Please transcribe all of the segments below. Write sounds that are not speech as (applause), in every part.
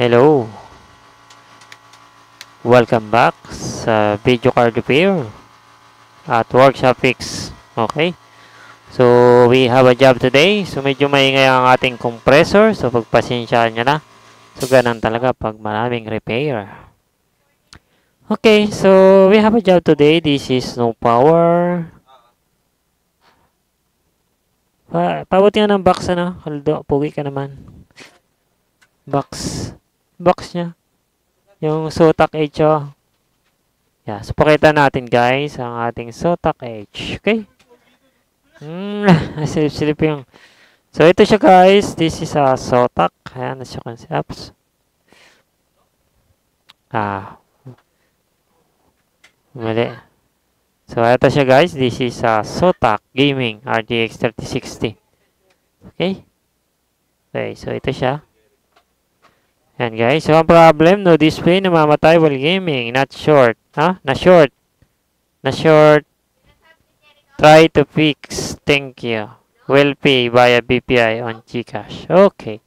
Hello. Welcome back sa video card repair at workshop fix. Okay? So, we have a job today. So, medyo maingay ang ating compressor. So, pagpasensyaan nyo na. So, ganun talaga pag maraming repair. Okay, so we have a job today. This is no power. Pa pabot nga ng box ano, Kaldo. Pugi ka naman. Box. Box niya. Yung Sotak H oh. Yeah, so pakita natin guys ang ating Sotak H. Okay? Hmm, (laughs) silip-silip yung. So ito siya guys. This is a Sotak. Ayan, as you can. Ah. Mali. So ito siya guys. This is a Sotak Gaming RTX 3060. Okay? Okay, so ito siya. Yan guys. So, ang problem, no display, namamatay while gaming. Not short. Ha? Na short. Na short. Try to fix. Thank you. Will pay via BPI on Gcash. Okay.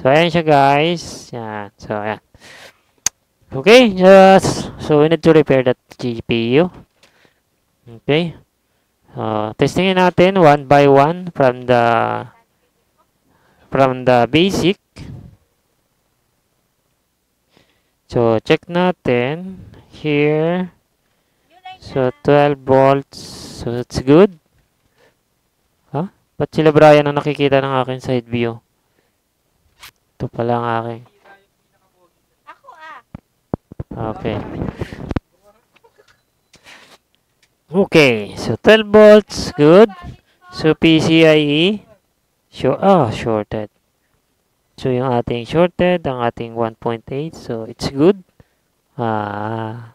So, ayan siya guys. Yan. So, ayan. Okay. Just, so, we need to repair that GPU. Okay. Uh, testingin natin one by one from the from the basic. So, check natin. Here. So, 12 volts. So, it's good. Ha? Ba't sila Brian ang nakikita ng aking side view? Ito pala ang aking. Ako ah. Okay. Okay. So, 12 volts. Good. So, PCIe. Sure. Ah, shorted. So, yung ating shorted, ang ating 1.8. So, it's good. Ah,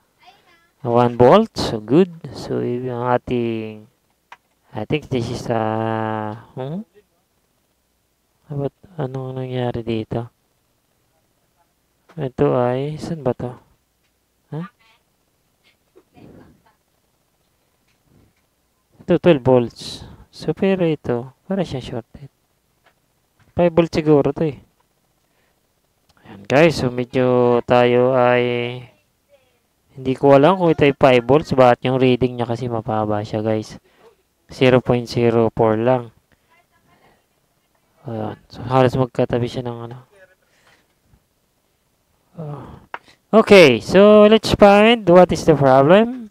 1 volt. So, good. So, yung ating, I think this is, uh, hmm? What, anong nangyari dito? Ito ay, saan ba to? Ha? Ito, 12 volts. So, pero ito, para siya shorted. 5 volts siguro to eh. Ayan guys, so medyo tayo ay hindi ko alam kung ito ay 5 volts. Bakit yung reading niya kasi mababa siya guys. 0.04 lang. Ayan. So halos magkatabi siya ng ano. Ah. Okay, so let's find what is the problem.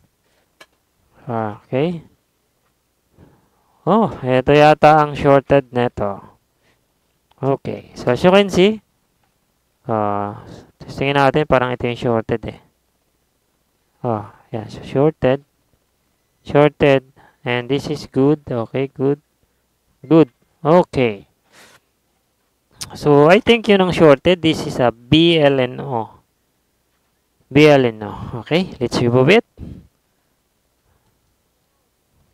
Ah, okay. Oh, ito yata ang shorted neto. Okay, so as you can see, uh, testingin natin, parang ito yung shorted eh. Oh, yeah, so shorted, shorted, and this is good, okay, good, good, okay. So, I think yun ang shorted, this is a BLNO. BLNO, okay, let's remove it.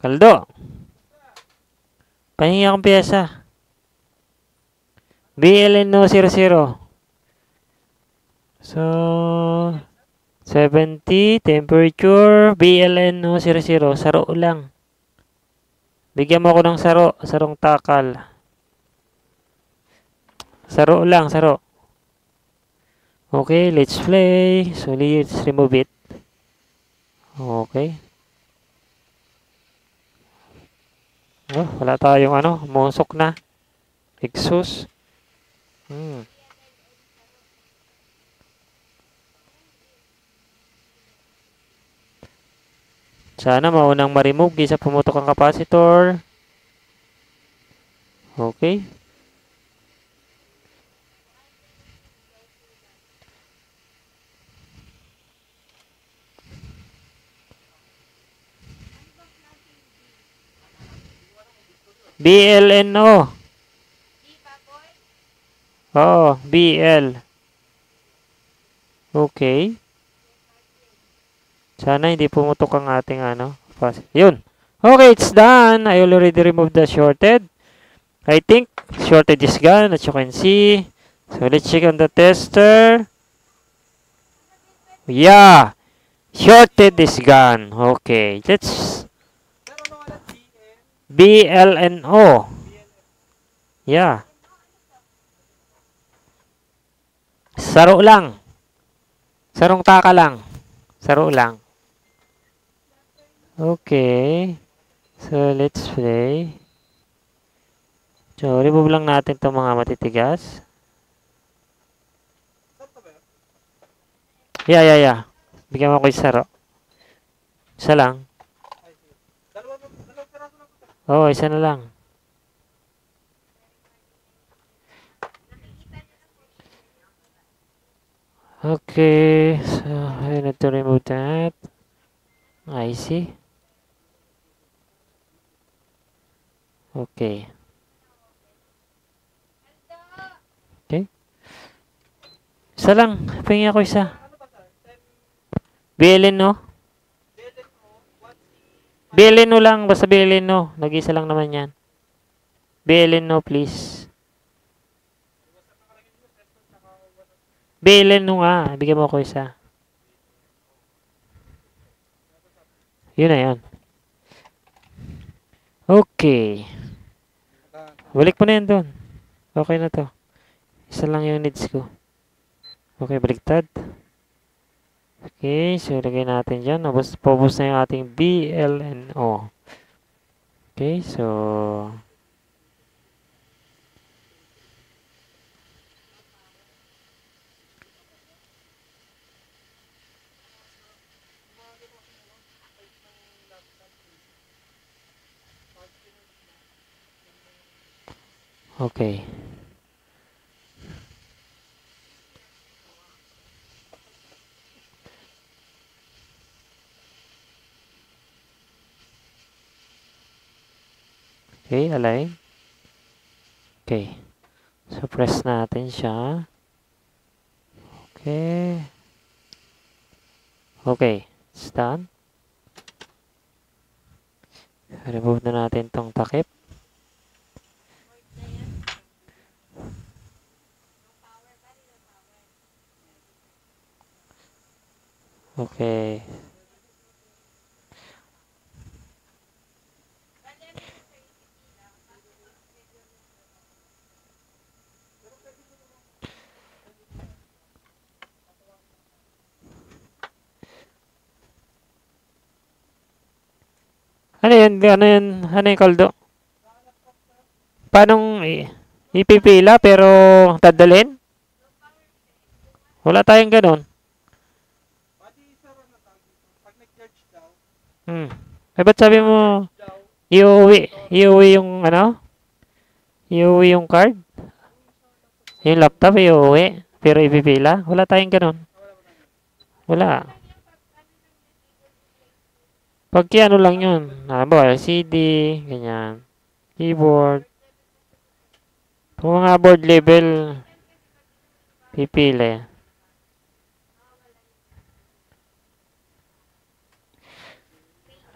Kaldo. Pahingi akong pyesa. BLNO 00. So, 70, temperature, BLNO 00. Saro lang. Bigyan mo ako ng saro. Sarong takal. Saro lang, saro. Okay, let's play. So, let's remove it. Okay. Oh, wala tayong ano, musok na. Exhaust. Hmm. Sana maunang ma-remove isa pumutok ang capacitor. Okay. BLNO. Oh, BL. Okay. Sana hindi pumutok ang ating ano. Yun. Okay, it's done. I already removed the shorted. I think shorted is gone as you can see. So let's check on the tester. Yeah. Shorted is gone. Okay. Let's BLNO. Yeah. Saro lang. Sarong taka lang. Saro lang. Okay. So, let's play. So, remove lang natin itong mga matitigas. Yeah, yeah, yeah. Bigyan mo ko yung saro. Isa lang. Oo, isa na lang. Okay, so I need to remove that. I see. Okay. Okay. Isa lang. Pingin ako isa. Bilin, no? Bilin no lang. Basta bilin no. Nag-isa lang naman yan. Bilin no, please. Bilin no nga. Bigyan mo ako isa. Yun na yan. Okay. Balik mo na yan doon. Okay na to. Isa lang yung needs ko. Okay, baliktad. Okay, so lagay natin dyan. Ubus, paubos na yung ating B, L, and O. Okay, so... Okay. Okay, align. Okay. So, press natin siya. Okay. Okay. It's done. Remove na natin tong takip. Okay. Ano yun? Ano yun? Ano yung kaldo? Paano i- ipipila pero dadalhin? Wala tayong ganun. Hmm. Eh, ba't sabi mo iuwi? Iuwi yung ano? Iuwi yung card? Yung laptop iuwi? Pero ipipila? Wala tayong ganun. Wala. Pag ano lang yun. Ah, ba, LCD, ganyan. Keyboard. Kung mga board level, pipili.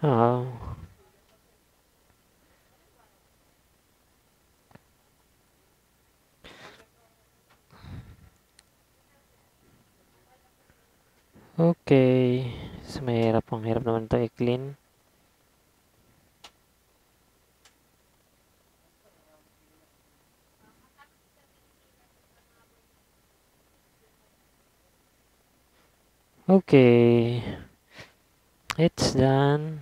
Oo. Okay. So, mahirap. Ang hirap naman i-clean. Eh, okay. It's done.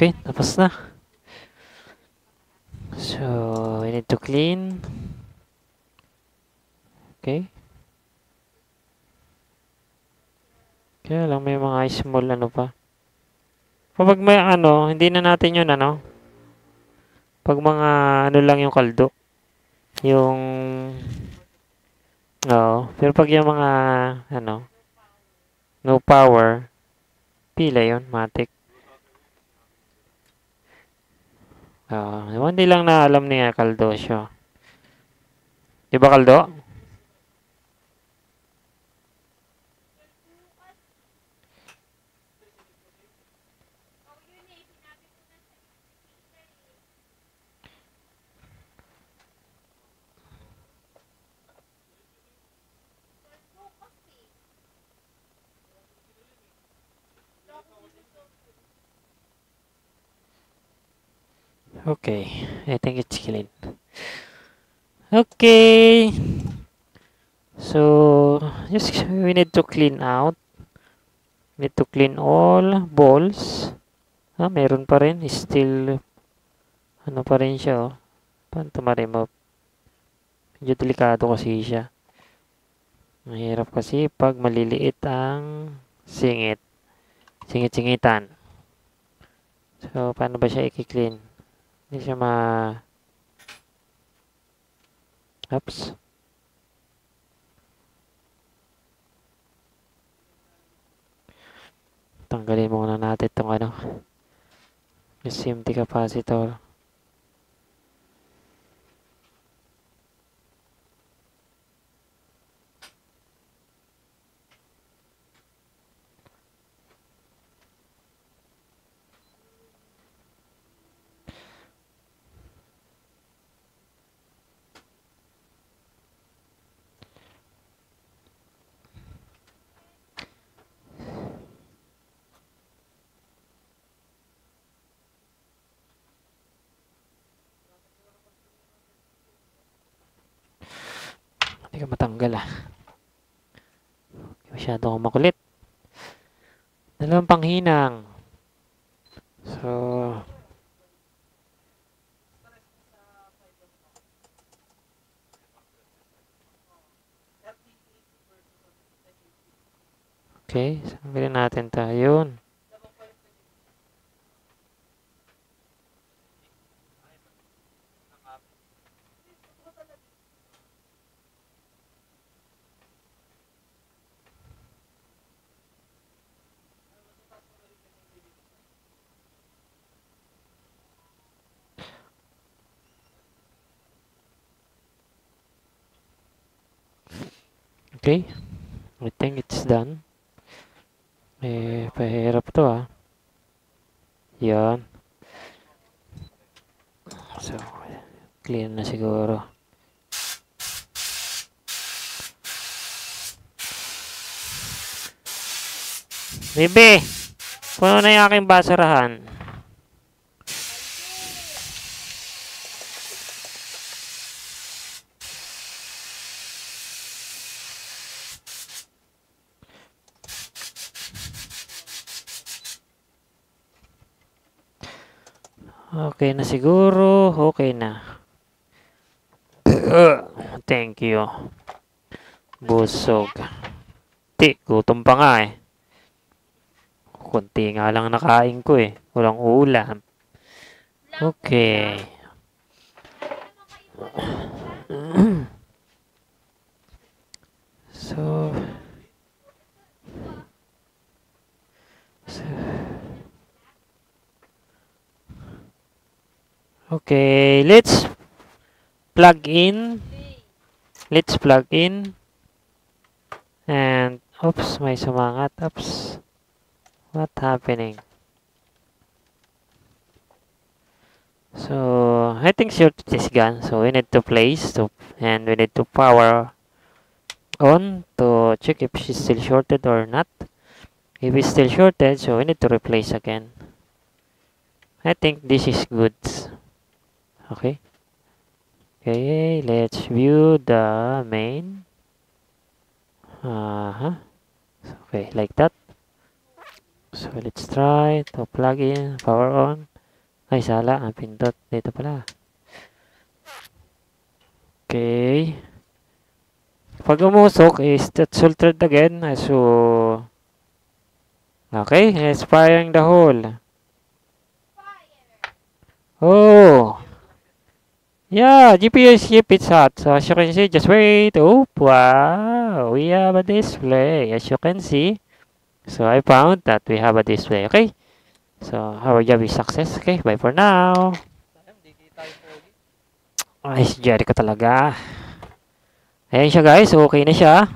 Okay, tapos na. So, we need to clean. Okay. Kaya lang may mga small ano pa. Kapag may ano, hindi na natin yun ano. Pag mga ano lang yung kaldo. Yung Oo. Pero pag yung mga ano no power pila yun, matic. Oo. hindi lang na alam niya kaldo siya. Di ba kaldo? Okay, I think it's clean. Okay. So, just we need to clean out. Need to clean all balls. Ah, meron pa rin. Still, ano pa rin siya, oh. Paano ito ma-remove? Medyo delikado kasi siya. Mahirap kasi pag maliliit ang singit. Singit-singitan. So, paano ba siya i-clean? Hindi siya ma... Oops. Tanggalin muna natin itong ano. Yung empty capacitor. Hindi ka matanggal ah. Masyado akong makulit. Dalawang panghinang. So, Okay, sabihin natin tayo yun. Okay, I think it's done. Eh, pahirap to ah. Yan. So, clear na siguro. Bibi! Puno na yung aking basurahan. Okay na siguro. Okay na. (coughs) Thank you. Busog. Ti, gutom pa nga eh. Kunti nga lang nakain ko eh. Walang ulam. Okay. So, so Okay, let's plug in. Let's plug in. And, oops, may sumangat. Oops. What happening? So, I think shorted is gone. So, we need to place to, and we need to power on to check if she's still shorted or not. If it's still shorted, so we need to replace again. I think this is good. Okay. Okay, let's view the main. Uh-huh. Okay, like that. So, let's try to plug in, power on. Ay, sala, ang pindot. Dito pala. Okay. Pag umusok, is that filtered again. So, okay, it's firing the hole. Oh! Yeah, GPS chip it's hot. So as you can see, just wait. Oh, wow. We have a display. As you can see. So I found that we have a display. Okay. So our job is success. Okay, bye for now. Ay, si Jericho talaga. Ayan siya guys. Okay na siya.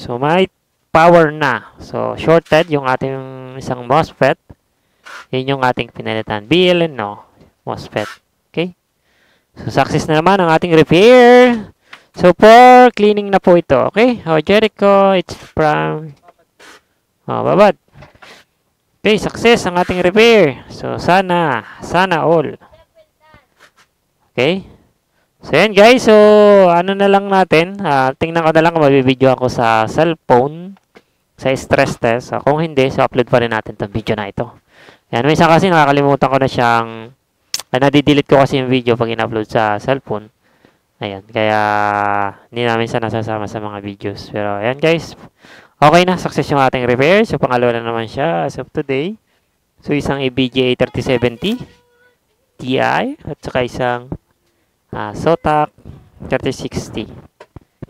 So may power na. So shorted yung ating isang MOSFET. Yun yung ating pinalitan. BL no. MOSFET. Okay. So, success na naman ang ating repair. So, for cleaning na po ito. Okay? Oh, Jericho, it's from... Oh, babad. Okay, success ang ating repair. So, sana, sana all. Okay? So, yan guys. So, ano na lang natin. ah, tingnan ko na lang kung mabibideo ako sa cellphone sa stress test. So, kung hindi, so upload pa rin natin itong video na ito. Yan, isa kasi nakakalimutan ko na siyang ay, nadidelete ko kasi yung video pag in-upload sa cellphone. Ayan, kaya hindi namin siya nasasama sa mga videos. Pero, ayan guys. Okay na, success yung ating repair. So, pangalawa na naman siya as of today. So, isang ABGA 3070 Ti at saka isang ah, Sotac 3060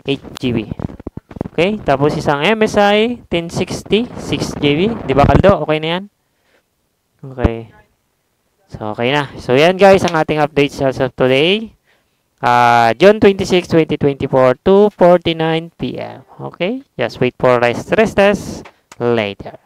8GB. Okay, tapos isang MSI 1060 6GB. Di ba Kaldo? Okay na yan? Okay. So, okay na. So, yan guys ang ating updates as of today. Ah, June 26, 2024, 2.49 p.m. Okay? Just wait for the stress test later.